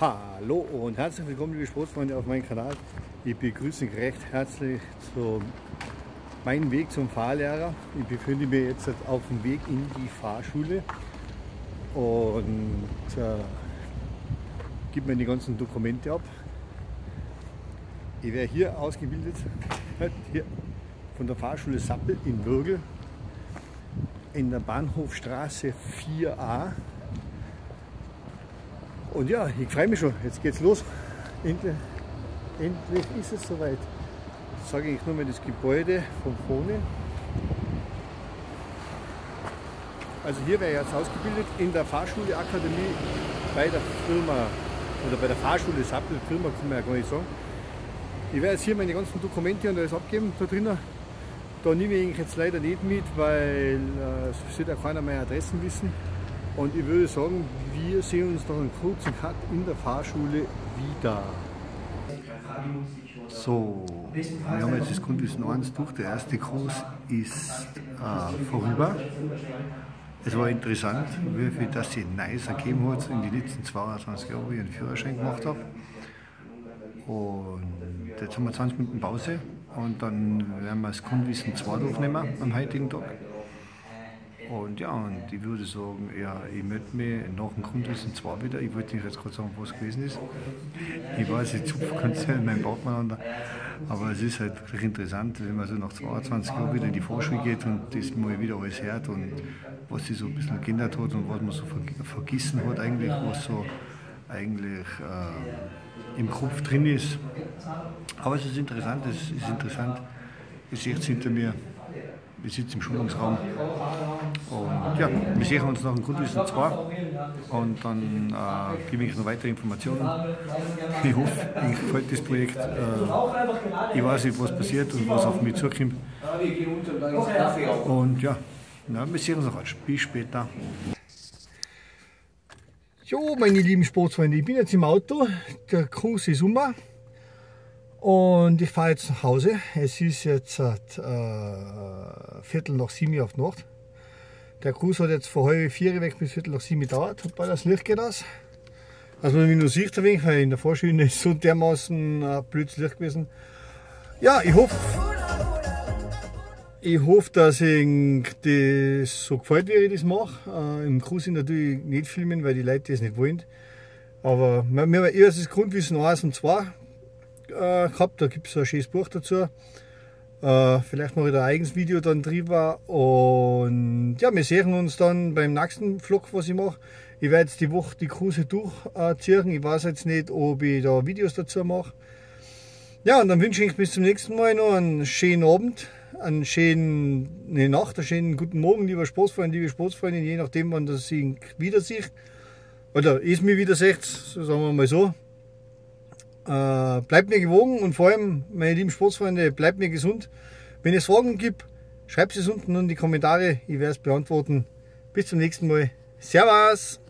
Hallo und herzlich willkommen, liebe Sportfreunde, auf meinem Kanal. Ich begrüße euch recht herzlich zu meinem Weg zum Fahrlehrer. Ich befinde mich jetzt auf dem Weg in die Fahrschule und äh, gebe mir die ganzen Dokumente ab. Ich werde hier ausgebildet, hier von der Fahrschule Sappel in Würgel in der Bahnhofstraße 4a. Und ja, ich freue mich schon. Jetzt geht's los. Endlich, endlich ist es soweit. Ich sage ich nur mal das Gebäude von vorne. Also hier wäre ich jetzt ausgebildet in der Fahrschule Akademie bei der Firma oder bei der Fahrschule Sappel, Firma kann man ja gar nicht sagen. Ich werde jetzt hier meine ganzen Dokumente und alles abgeben da drinnen. Da nehme ich jetzt leider nicht mit, weil äh, es wird auch keiner meine Adressen wissen. Und ich würde sagen, wir sehen uns noch einen kurzen Cut in der Fahrschule wieder. So, wir haben jetzt das Grundwissen 1 durch. Der erste Kurs ist äh, vorüber. Es war interessant, wie viel das sie nice ergeben hat in den letzten 22 Jahren, wo ich einen Führerschein gemacht habe. Und jetzt haben wir 20 Minuten Pause und dann werden wir das Grundwissen 2 durchnehmen am heutigen Tag. Und ja, und ich würde sagen, ja, ich melde mich nach dem Grundwissen 2 wieder. Ich wollte nicht jetzt gerade sagen, was gewesen ist. Ich weiß, ich zupfe ganz in meinem Bauch miteinander. Aber es ist halt wirklich interessant, wenn man so nach 22 Jahren wieder in die Vorschule geht und das mal wieder alles hört und was sich so ein bisschen geändert hat und was man so vergessen hat eigentlich, was so eigentlich äh, im Kopf drin ist. Aber es ist interessant, es ist interessant. Ihr seht es hinter mir, wir sitzen im Schulungsraum. Und ja, wir sehen uns nach dem Grundwissen 2 und dann äh, gebe ich noch weitere Informationen. Ich hoffe, Ihnen gefällt das Projekt. Äh, ich weiß nicht, was passiert und was auf mich zukommt. Und ja, na, wir sehen uns noch. Bis später. Jo, meine lieben Sportsfreunde, ich bin jetzt im Auto. Der Kurs ist um. Und ich fahre jetzt nach Hause. Es ist jetzt äh, Viertel nach sieben auf Nacht. Der Kurs hat jetzt von halb vier weg bis Viertel nach sieben gedauert. Hat bald das Licht geht aus. Also man mich nur sieht ein wenig, weil in der Vorschule ist so dermaßen äh, blödes Licht gewesen. Ja, ich hoffe, ich hoffe, dass Ihnen das so gefällt, wie ich das mache. Äh, Im Kurs natürlich nicht filmen, weil die Leute das nicht wollen. Aber wir haben erst das Grundwissen 1 und 2 äh, gehabt. Da gibt es ein schönes Buch dazu. Äh, vielleicht mache ich da ein eigenes Video dann drüber. Und ja, wir sehen uns dann beim nächsten Vlog, was ich mache. Ich werde jetzt die Woche die Kurse durchziehen. ich weiß jetzt nicht, ob ich da Videos dazu mache. Ja, und dann wünsche ich bis zum nächsten Mal noch einen schönen Abend, einen schönen eine Nacht, einen schönen guten Morgen, lieber Sportsfreund, liebe Sportsfreundin, je nachdem, wann das ich wieder sehe. Oder ist mir wieder seht, sagen wir mal so. Äh, bleibt mir gewogen und vor allem, meine lieben Sportsfreunde, bleibt mir gesund. Wenn es Fragen gibt, schreibt es unten in die Kommentare. Ich werde es beantworten. Bis zum nächsten Mal. Servus!